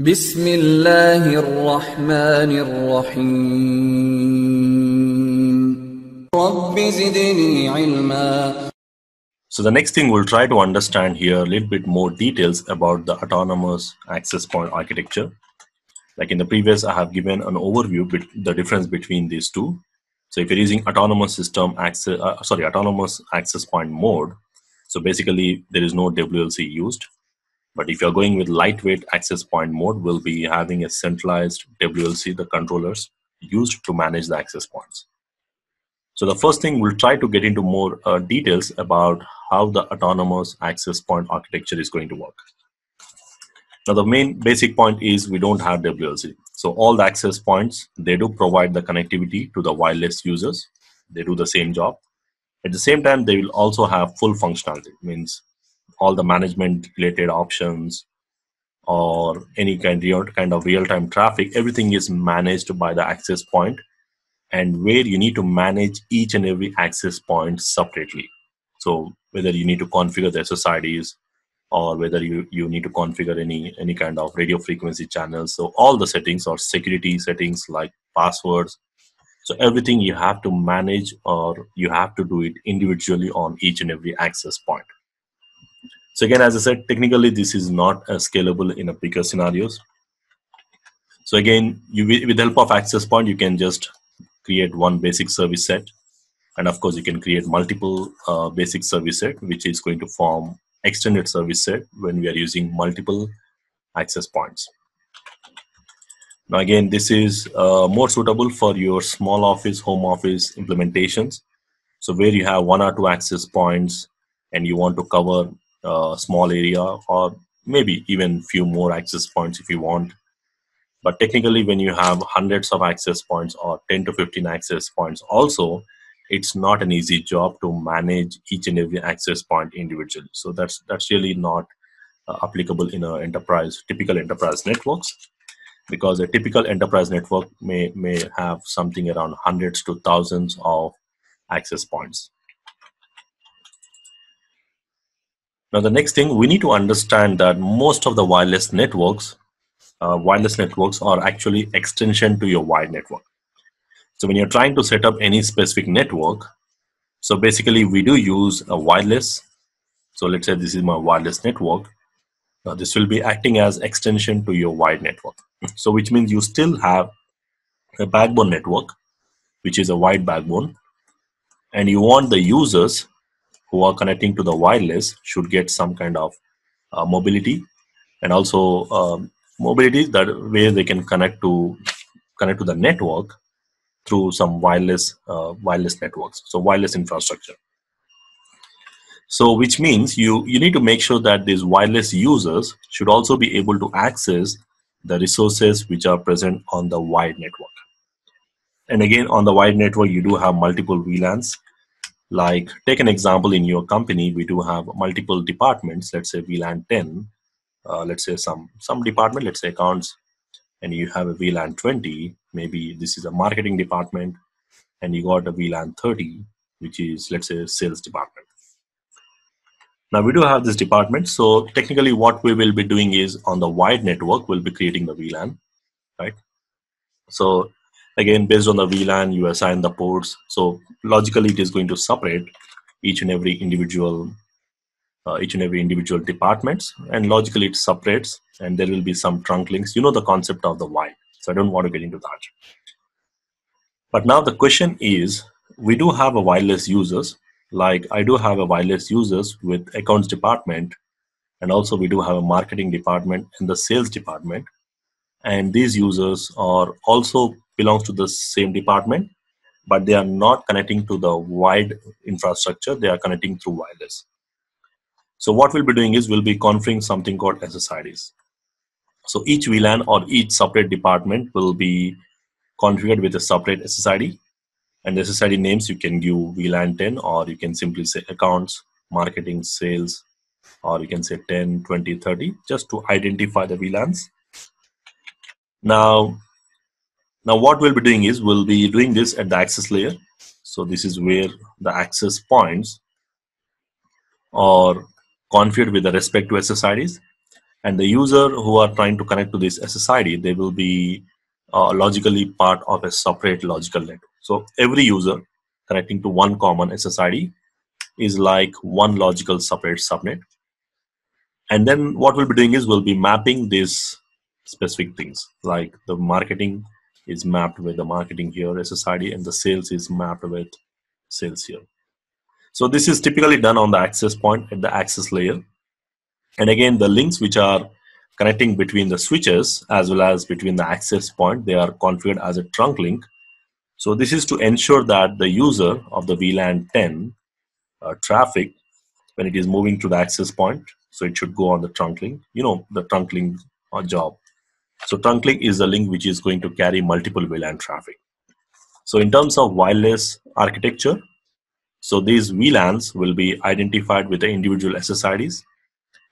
بسم الله الرحمن الرحيم رب زدني علما So the next thing we'll try to understand here a little bit more details about the autonomous access point architecture. Like in the previous, I have given an overview bet the difference between these two. So if you're using autonomous system access, uh, sorry, autonomous access point mode, so basically there is no WLC used. But if you're going with lightweight access point mode, we'll be having a centralized WLC, the controllers used to manage the access points. So the first thing we'll try to get into more uh, details about how the autonomous access point architecture is going to work. Now the main basic point is we don't have WLC. So all the access points, they do provide the connectivity to the wireless users. They do the same job. At the same time, they will also have full functionality, means all the management related options or any kind, kind of real-time traffic, everything is managed by the access point and where you need to manage each and every access point separately. So whether you need to configure the SSIDs or whether you, you need to configure any, any kind of radio frequency channels. So all the settings or security settings like passwords. So everything you have to manage or you have to do it individually on each and every access point. So again, as I said, technically this is not uh, scalable in a bigger scenarios. So again, you with the help of access point, you can just create one basic service set. And of course you can create multiple uh, basic service set which is going to form extended service set when we are using multiple access points. Now again this is uh, more suitable for your small office home office implementations. So where you have one or two access points and you want to cover a small area or maybe even few more access points if you want but technically, when you have hundreds of access points or 10 to 15 access points, also, it's not an easy job to manage each and every access point individually. So that's that's really not uh, applicable in a enterprise typical enterprise networks because a typical enterprise network may may have something around hundreds to thousands of access points. Now the next thing we need to understand that most of the wireless networks uh, wireless networks are actually extension to your wired network. So when you're trying to set up any specific network, so basically we do use a wireless. So let's say this is my wireless network. Now this will be acting as extension to your wired network. So which means you still have a backbone network, which is a wired backbone, and you want the users who are connecting to the wireless should get some kind of uh, mobility. And also um, mobility that where they can connect to connect to the network through some wireless uh, wireless networks so wireless infrastructure. So which means you you need to make sure that these wireless users should also be able to access the resources which are present on the wired network. And again on the wired network you do have multiple VLANs like take an example in your company we do have multiple departments. Let's say VLAN 10 uh, let's say some some department let's say accounts and you have a VLAN 20 maybe this is a marketing department and you got a VLAN 30 which is let's say sales department. Now we do have this department so technically what we will be doing is on the wired network we'll be creating the VLAN right? So again based on the VLAN you assign the ports. So logically it is going to separate each and every individual uh, each and every individual departments. And logically it separates and there will be some trunk links. You know the concept of the why so i don't want to get into that. But now the question is we do have a wireless users. Like i do have a wireless users with accounts department and also we do have a marketing department and the sales department. And these users are also belongs to the same department but they are not connecting to the wired infrastructure they are connecting through wireless so what we'll be doing is we'll be configuring something called SSIDs. So each VLAN or each separate department will be configured with a separate SSID. And the SSID names you can give VLAN 10 or you can simply say accounts, marketing, sales, or you can say 10, 20, 30 just to identify the VLANs. Now, now what we'll be doing is we'll be doing this at the access layer. So this is where the access points are configured with respect to SSIDs. and the user who are trying to connect to this SSID, they will be uh, logically part of a separate logical network. So every user connecting to one common SSID is like one logical separate subnet. And then what we'll be doing is we'll be mapping these specific things like the marketing is mapped with the marketing here SSID and the sales is mapped with sales here. So this is typically done on the access point at the access layer. And again, the links which are connecting between the switches as well as between the access point, they are configured as a trunk link. So this is to ensure that the user of the VLAN 10 uh, traffic, when it is moving to the access point, so it should go on the trunk link, you know, the trunk link uh, job. So trunk link is a link which is going to carry multiple VLAN traffic. So in terms of wireless architecture, so these VLANs will be identified with the individual SSIDs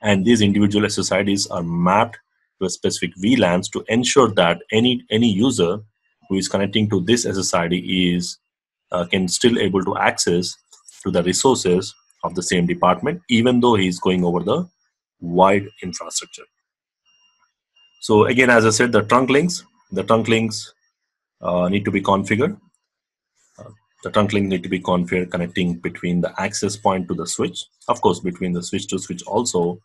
and these individual SSIDs are mapped to a specific VLANs to ensure that any any user who is connecting to this SSID is uh, can still able to access to the resources of the same department even though he is going over the wired infrastructure. So again, as I said, the trunk links, the trunk links uh, need to be configured. Uh, the trunk link need to be configured connecting between the access point to the switch. Of course, between the switch to switch also,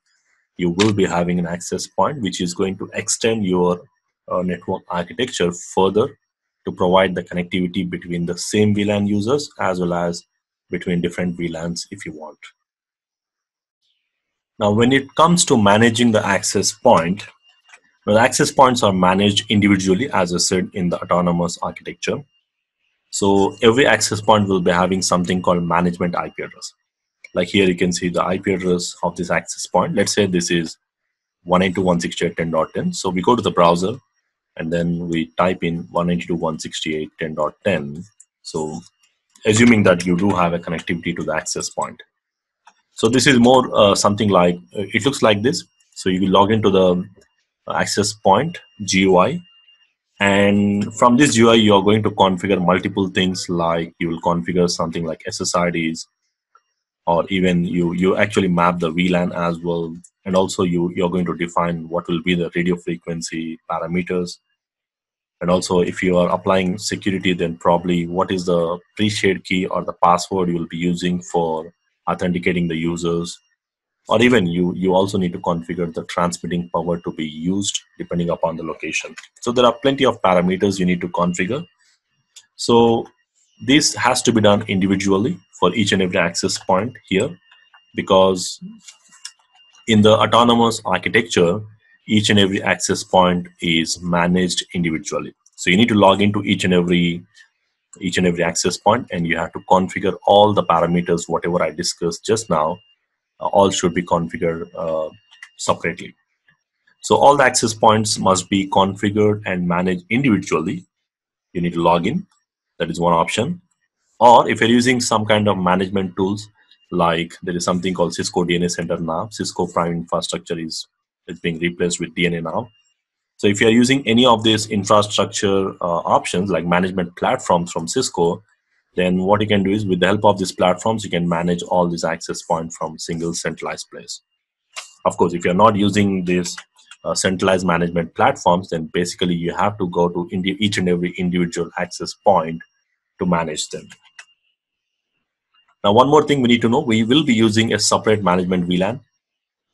you will be having an access point which is going to extend your uh, network architecture further to provide the connectivity between the same VLAN users as well as between different VLANs if you want. Now, when it comes to managing the access point, access points are managed individually, as I said, in the autonomous architecture. So every access point will be having something called management IP address. Like here, you can see the IP address of this access point. Let's say this is 192.168.10.10. So we go to the browser and then we type in 192.168.10.10. So assuming that you do have a connectivity to the access point. So this is more uh, something like, uh, it looks like this. So you log into the access point GUI and from this GUI you are going to configure multiple things like you will configure something like SSIDs or even you you actually map the VLAN as well. And also you you're going to define what will be the radio frequency parameters. And also if you are applying security then probably what is the pre-shared key or the password you will be using for authenticating the users or even you you also need to configure the transmitting power to be used depending upon the location. So there are plenty of parameters you need to configure. So this has to be done individually for each and every access point here because in the autonomous architecture each and every access point is managed individually. So you need to log into each and every each and every access point and you have to configure all the parameters whatever i discussed just now all should be configured uh, separately. So all the access points must be configured and managed individually. You need to log in. That is one option. Or if you're using some kind of management tools, like there is something called Cisco DNA Center now. Cisco Prime Infrastructure is, is being replaced with DNA now. So if you're using any of these infrastructure uh, options like management platforms from Cisco, then what you can do is with the help of these platforms you can manage all these access points from single centralized place. Of course if you're not using these uh, centralized management platforms then basically you have to go to each and every individual access point to manage them. Now one more thing we need to know we will be using a separate management VLAN.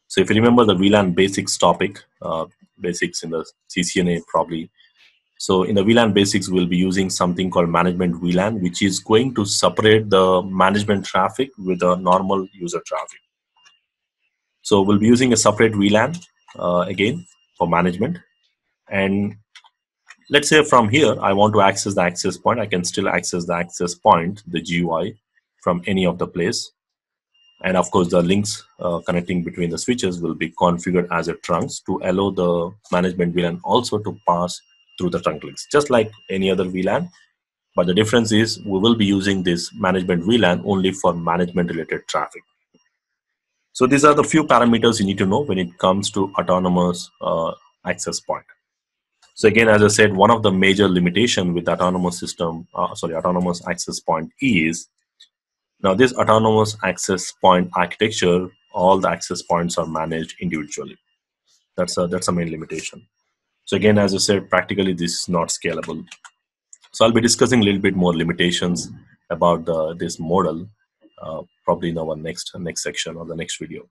So if you remember the VLAN basics topic uh, basics in the CCNA probably so in the VLAN basics, we'll be using something called management VLAN, which is going to separate the management traffic with the normal user traffic. So we'll be using a separate VLAN uh, again for management. And let's say from here, I want to access the access point. I can still access the access point, the GUI, from any of the place. And of course, the links uh, connecting between the switches will be configured as a trunks to allow the management VLAN also to pass through the trunk links, just like any other VLAN. But the difference is we will be using this management VLAN only for management related traffic. So these are the few parameters you need to know when it comes to autonomous uh, access point. So again, as I said, one of the major limitation with autonomous system, uh, sorry, autonomous access point is now this autonomous access point architecture, all the access points are managed individually. That's a that's a main limitation. So again, as I said, practically this is not scalable. So I'll be discussing a little bit more limitations about the, this model uh, probably in our next next section or the next video.